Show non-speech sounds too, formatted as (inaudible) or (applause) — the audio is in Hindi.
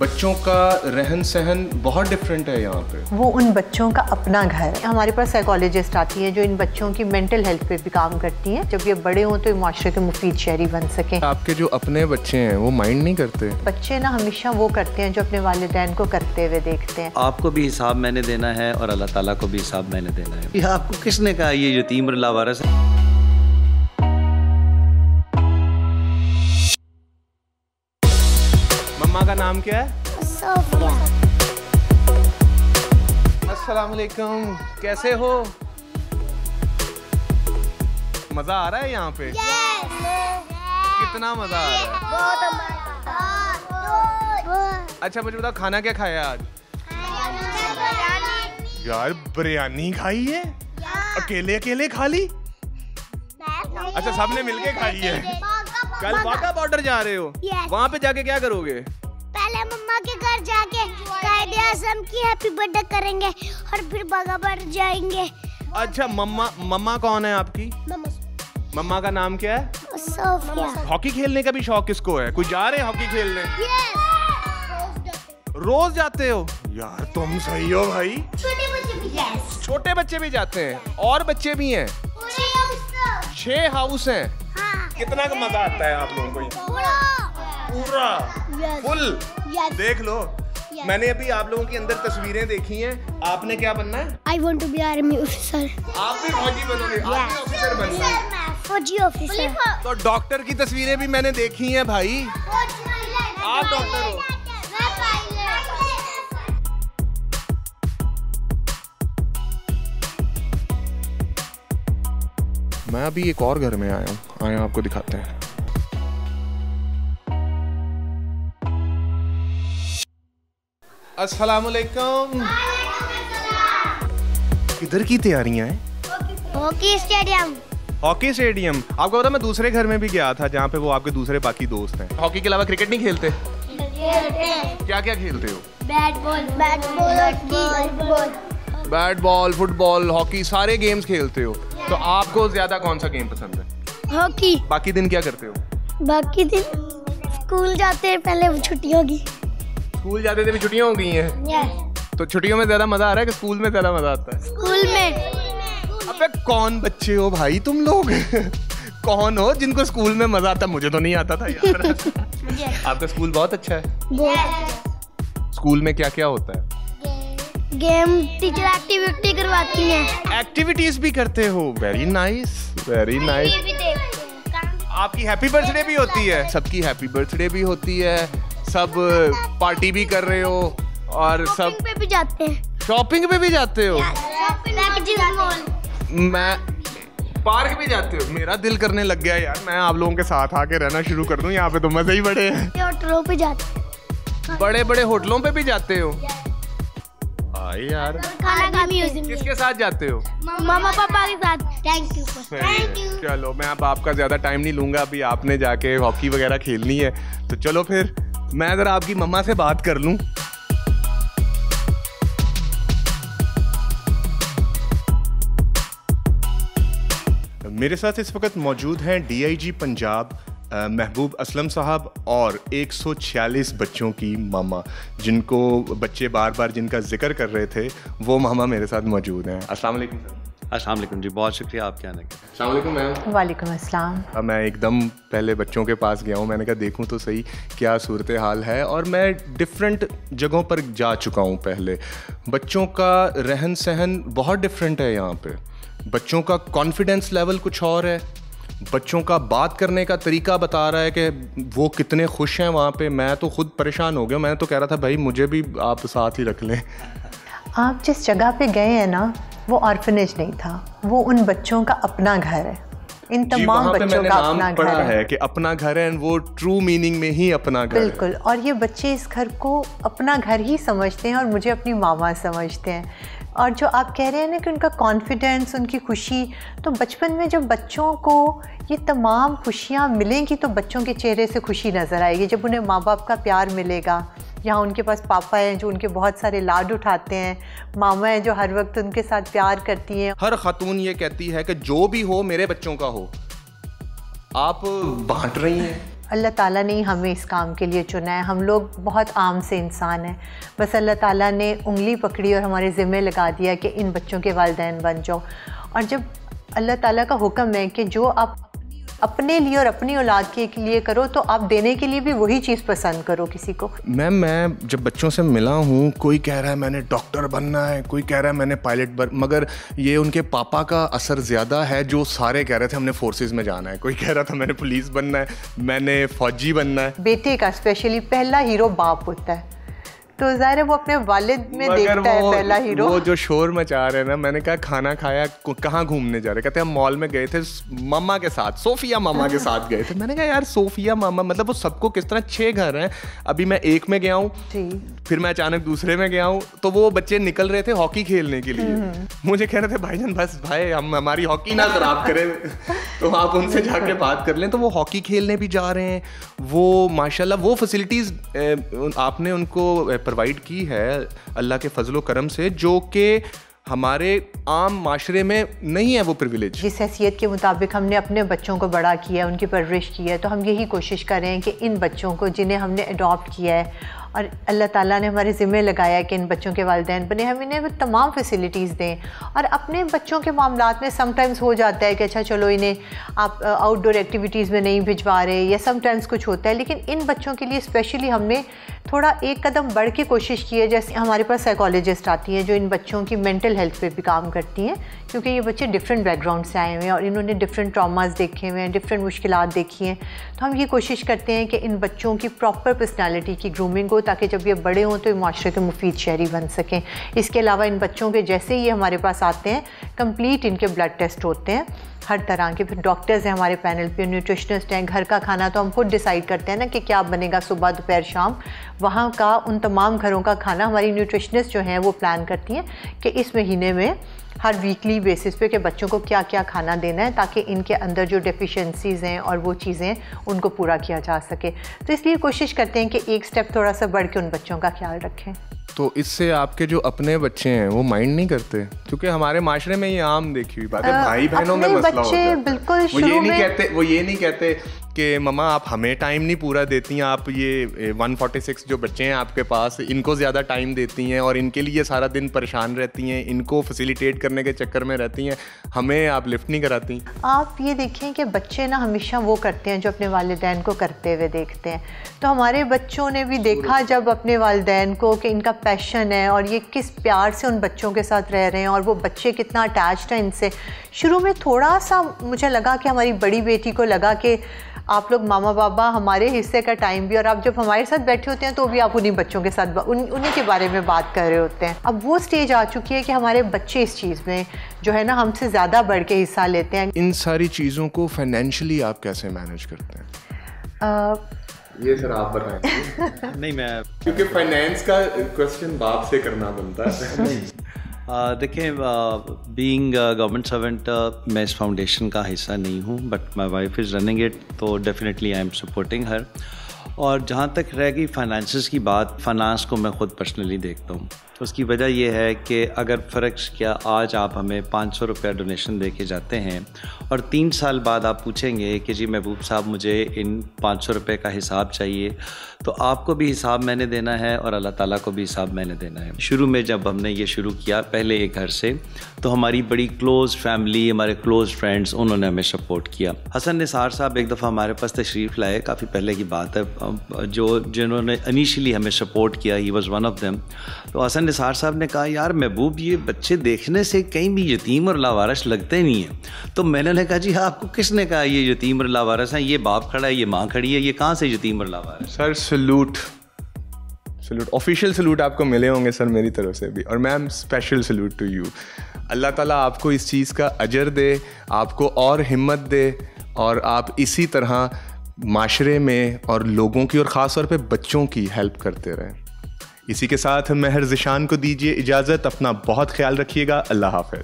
बच्चों का रहन सहन बहुत डिफरेंट है यहाँ पे। वो उन बच्चों का अपना घर है। हमारे पास साइकोलॉजिस्ट आती है जो इन बच्चों की मेंटल हेल्थ पे भी काम करती हैं। जब ये बड़े हों तो माशरे के मुफीद शहरी बन सके। आपके जो अपने बच्चे हैं वो माइंड नहीं करते? बच्चे ना हमेशा वो करते हैं जो अपने वालिदैन को करते हुए देखते हैं। आपको भी हिसाब मैंने देना है और अल्लाह ताला को भी हिसाब मैंने देना है। आपको किसने कहा ये यतीम लावारस है? नाम क्या है? सोफिया अस्सलाम वालेकुम कैसे हो? मज़ा आ रहा है यहाँ पे? कितना मज़ा आ रहा है? बहुत अच्छा मुझे बताओ खाना क्या खाया आज? यार बिरयानी खाई है? अकेले अकेले खा ली? अच्छा सबने मिलके खाई है। कल वाघा बॉर्डर जा रहे हो? Yes. वहाँ पे जाके क्या करोगे? पहले मम्मा के घर जाके कायदे आज़म की हैप्पी बर्थडे करेंगे और फिर बगा पर जाएँगे। अच्छा मम्मा मम्मा कौन है आपकी? मम्मा। का नाम क्या है? सोफिया। हॉकी खेलने का भी शौक किसको है? कोई जा रहे हैं हॉकी खेलने? रोज जाते हो? यार तुम सही हो भाई। छोटे बच्चे भी यस छोटे बच्चे भी जाते हैं और बच्चे भी हैं। छह हाउस हैं। हाँ। कितना का मज़ा आता है आप लोगों को? पूरा। Yes. Full Yes. देख लो. Yes. मैंने अभी आप लोगों की अंदर तस्वीरें देखी हैं. आपने क्या बनना है? I want to be army officer आप भी फौजी बनोगे. आर्मी ऑफिसर बनना है फौजी ऑफिसर तो डॉक्टर की तस्वीरें भी मैंने देखी हैं भाई. आप डॉक्टर हो. मैं अभी एक और घर में आया हूँ. आए आपको दिखाते हैं. अस्सलाम वालेकुम किधर की तैयारियाँ हैं हॉकी स्टेडियम हॉकी स्टेडियम आपको पता मैं दूसरे घर में भी गया था जहाँ पे वो आपके दूसरे बाकी दोस्त हैं हॉकी के अलावा क्रिकेट नहीं खेलते क्या क्या खेलते हो bat ball bat ball bat ball football hockey सारे गेम्स खेलते हो तो आपको ज़्यादा कौन सा गेम पसंद है हॉकी बाकी दिन क्या करते हो बाकी दिन स्कूल जाते हैं पहले छुट्टी होगी स्कूल जाते थे भी छुट्टियाँ हो गई हैं। तो छुट्टियों में ज़्यादा मज़ा आ रहा है कि स्कूल में ज़्यादा मज़ा आता है? स्कूल में। अबे कौन बच्चे हो भाई तुम लोग? (laughs) कौन हो जिनको स्कूल में मज़ा आता? मुझे तो नहीं आता था यार। (laughs) आपका स्कूल बहुत अच्छा है? स्कूल में क्या क्या होता है? गेम टीचर एक्टिविटी करवाती हैं। एक्टिविटीज़ भी करते हो? वेरी नाइस वेरी नाइस आपकी हैप्पी बर्थडे भी होती है? सबकी हैप्पी बर्थडे भी होती है। सब पार्टी भी कर रहे हो और सब पे भी जाते हैं। शॉपिंग पे भी जाते हो? मैं पार्क भी जाते हो? मेरा दिल करने लग गया यार मैं आप लोगों के साथ आके रहना शुरू कर दूँ यहाँ पे तो मज़े ही बड़े हैं। होटलों पे जाते बड़े बड़े होटलों पे भी जाते हो? आई यार। खाना म्यूज़ियम किसके साथ जाते हो? मामा पापा के साथ। थैंक यू थैंक यू चलो मैं अब आपका ज़्यादा टाइम नहीं लूँगा अभी आपने जाके हॉकी वगैरह खेलनी है तो चलो फिर। मैं जरा आपकी मम्मा से बात कर लूँ, मेरे साथ इस वक्त मौजूद हैं डीआईजी पंजाब महबूब असलम साहब और 146 बच्चों की मामा, जिनको बच्चे बार बार जिनका ज़िक्र कर रहे थे, वो मामा मेरे साथ मौजूद हैं। अस्सलाम वालेकुम सर। अस्सलाम वालेकुम जी बहुत शुक्रिया आपके आने का। अस्सलाम वालेकुम मैम। वालेकुम अस्सलाम। अब मैं एकदम पहले बच्चों के पास गया हूँ मैंने कहा देखूँ तो सही क्या सूरत हाल है। और मैं डिफरेंट जगहों पर जा चुका हूँ पहले। बच्चों का रहन सहन बहुत डिफरेंट है यहाँ पे। बच्चों का कॉन्फिडेंस लेवल कुछ और है। बच्चों का बात करने का तरीका बता रहा है कि वो कितने खुश हैं वहाँ पे। मैं तो खुद परेशान हो गया मैं तो कह रहा था भाई मुझे भी आप साथ ही रख लें। आप जिस जगह पे गए हैं ना वो ऑर्फनेज नहीं था। वो उन बच्चों का अपना घर है। इन तमाम बच्चों का अपना घर है। कि अपना घर है वो ट्रू मीनिंग में ही अपना घर है। बिल्कुल और ये बच्चे इस घर को अपना घर ही समझते हैं और मुझे अपनी मामा समझते हैं। और जो आप कह रहे हैं ना कि उनका कॉन्फिडेंस उनकी खुशी तो बचपन में जब बच्चों को ये तमाम खुशियाँ मिलेंगी तो बच्चों के चेहरे से खुशी नज़र आएगी। जब उन्हें माँ बाप का प्यार मिलेगा यहाँ उनके पास पापा हैं जो उनके बहुत सारे लाड उठाते हैं। मामा हैं जो हर वक्त उनके साथ प्यार करती हैं। हर खातून ये कहती है कि जो भी हो मेरे बच्चों का हो। आप बांट रही हैं? अल्लाह ताला ने ही हमें इस काम के लिए चुना है। हम लोग बहुत आम से इंसान हैं। बस अल्लाह ताला ने उंगली पकड़ी और हमारे ज़िम्मे लगा दिया कि इन बच्चों के वालदेन बन जाओ। और जब अल्लाह ताला का हुक्म है कि जो आप अपने लिए और अपनी औलाद के लिए करो तो आप देने के लिए भी वही चीज़ पसंद करो किसी को। मैम मैं जब बच्चों से मिला हूँ कोई कह रहा है मैंने डॉक्टर बनना है कोई कह रहा है मैंने पायलट बन मगर ये उनके पापा का असर ज़्यादा है जो सारे कह रहे थे हमने फोर्सेज में जाना है। कोई कह रहा था मैंने पुलिस बनना है मैंने फौजी बनना है। बेटे का स्पेशली पहला हीरो बाप होता है। तो ज़ाहिर है वो अपने वालिद में देखता है पहला हीरो। वो जो शोर मचा रहे हैं ना मैंने कहा खाना खाया कहाँ घूमने जा रहे? कहते हम मॉल में गए थे मम्मा के साथ सोफिया मामा के साथ गए थे. मैंने कहा यार सोफिया मामा मतलब वो सबको किस तरह छः घर हैं। अभी मैं एक में गया हूँ फिर मैं अचानक दूसरे में गया हूँ तो वो बच्चे निकल रहे थे हॉकी खेलने के लिए। हम्म, हम्म। मुझे कह रहे थे भाईजान बस भाई हम हमारी हॉकी ना खराब करें तो आप उनसे (laughs) जाके बात कर लें। तो वो हॉकी खेलने भी जा रहे हैं। वो माशाल्लाह वो फैसिलिटीज़ आपने उनको प्रोवाइड की है अल्लाह के फजल करम से, जो कि हमारे आम माशरे में नहीं है वो प्रिविलेज जिस हैसियत के मुताबिक हमने अपने बच्चों को बड़ा किया है उनकी परवरिश की है तो हम यही कोशिश कर रहे हैं कि इन बच्चों को जिन्हें हमने अडॉप्ट किया है और अल्लाह ताला ने हमारे ज़िम्मे लगाया कि इन बच्चों के वालदेन बने, हम इन्हें तमाम फैसिलिटीज़ दें। और अपने बच्चों के मामला में समटाइम्स हो जाता है कि अच्छा चलो इन्हें आप आउटडोर एक्टिविटीज़ में नहीं भिजवा रहे, या समटाइम्स कुछ होता है, लेकिन इन बच्चों के लिए स्पेशली हमने थोड़ा एक कदम बढ़ के कोशिश की है, जैसे हमारे पास साइकोलॉजिस्ट आती हैं जो इन बच्चों की मेंटल हेल्थ पे भी काम करती हैं, क्योंकि ये बच्चे डिफरेंट बैकग्राउंड से आए हुए हैं और इन्होंने डिफरेंट ट्रामाज देखे हुए हैं डिफरेंट मुश्किल देखी हैं। तो हम ये कोशिश करते हैं कि इन बच्चों की प्रॉपर पर्सनैलिटी की ग्रूमिंग हो ताकि जब ये बड़े हों तो ये माशरे के मुफीद शहरी बन सकें। इसके अलावा इन बच्चों के जैसे ही हमारे पास आते हैं कंप्लीट इनके ब्लड टेस्ट होते हैं। हर तरह के फिर डॉक्टर्स हैं हमारे पैनल पे न्यूट्रिशनिस्ट हैं, घर का खाना तो हम खुद डिसाइड करते हैं ना कि क्या बनेगा सुबह, दोपहर, शाम। वहाँ का, उन तमाम घरों का खाना हमारी न्यूट्रिशनिस्ट जो हैं वो प्लान करती हैं कि इस महीने में हर वीकली बेसिस पे कि बच्चों को क्या क्या खाना देना है ताकि इनके अंदर जो डेफिशिएंसीज़ हैं और वो चीज़ें उनको पूरा किया जा सके। तो इसलिए कोशिश करते हैं कि एक स्टेप थोड़ा सा बढ़ के उन बच्चों का ख्याल रखें। तो इससे आपके जो अपने बच्चे हैं वो माइंड नहीं करते? क्योंकि हमारे माशरे में ये आम देखी हुई बात है। भाई बहनों में मसला होता है। बिल्कुल वो ये नहीं कहते वो ये नहीं कहते कि ममा आप हमें टाइम नहीं पूरा देती हैं आप ये 146 जो बच्चे हैं आपके पास इनको ज़्यादा टाइम देती हैं और इनके लिए सारा दिन परेशान रहती हैं इनको फैसिलिटेट करने के चक्कर में रहती हैं हमें आप लिफ्ट नहीं कराती? आप ये देखें कि बच्चे ना हमेशा वो करते हैं जो अपने वालदेन को करते हुए देखते हैं। तो हमारे बच्चों ने भी देखा जब अपने वालदेन को कि इनका पैशन है और ये किस प्यार से उन बच्चों के साथ रह रहे हैं और वो बच्चे कितना अटैच्ड हैं इनसे। शुरू में थोड़ा सा मुझे लगा कि हमारी बड़ी बेटी को लगा कि आप लोग मामा बाबा हमारे हिस्से का टाइम भी और आप जब हमारे साथ बैठे होते हैं तो भी आप उन्हीं बच्चों के साथ उन, उन्हीं के बारे में बात कर रहे होते हैं। अब वो स्टेज आ चुकी है कि हमारे बच्चे इस चीज़ में जो है ना हमसे ज़्यादा बढ़ के हिस्सा लेते हैं। इन सारी चीज़ों को फाइनेंशली आप कैसे मैनेज करते हैं? आ, ये सर आप बताएँ। (laughs) नहीं मैं क्योंकि फाइनेंस का क्वेश्चन बाप से करना बनता है। देखिए बीइंग गवर्नमेंट सर्वेंट मैं इस फाउंडेशन का हिस्सा नहीं हूँ but my wife is running it तो definitely I am supporting her और जहाँ तक रहेगी फाइनेंस की बात फाइनेंस को मैं ख़ुद पर्सनली देखता हूँ। उसकी वजह यह है कि अगर फ़र्क क्या आज आप हमें पाँच सौ रुपया डोनेशन दे के जाते हैं और तीन साल बाद आप पूछेंगे कि जी महबूब साहब, मुझे इन पाँच सौ रुपये का हिसाब चाहिए तो आपको भी हिसाब मैंने देना है और अल्लाह ताला को भी हिसाब मैंने देना है। शुरू में जब हमने ये शुरू किया पहले एक घर से तो हमारी बड़ी क्लोज़ फैमिली हमारे क्लोज़ फ्रेंड्स उन्होंने हमें सपोर्ट किया। हसन निसार साहब एक दफ़ा हमारे पास तशरीफ़ लाए, काफ़ी पहले की बात है। जो, जिन्होंने इनिशियली हमें सपोर्ट किया he was one of them तो हसन निसार साहब ने कहा, यार, महबूब, ये बच्चे देखने से कहीं भी यतीम और लावारस लगते नहीं हैं। तो मैंने ने कहा, जी हाँ आपको किसने कहा ये यतीम और लावारस हैं? ये बाप खड़ा है, ये माँ खड़ी है, ये कहाँ से यतीम और लावारस sir salute salute official salute आपको मिले होंगे सर, मेरी तरफ़ से भी। और ma'am special salute to you अल्लाह ताला आपको इस चीज़ का अजर दे, आपको और हिम्मत दे, और आप इसी तरह माशरे में और लोगों की और ख़ास तौर पे बच्चों की हेल्प करते रहें। इसी के साथ मेहर जिशान को दीजिए इजाज़त अपना बहुत ख्याल रखिएगा। अल्लाह हाफ़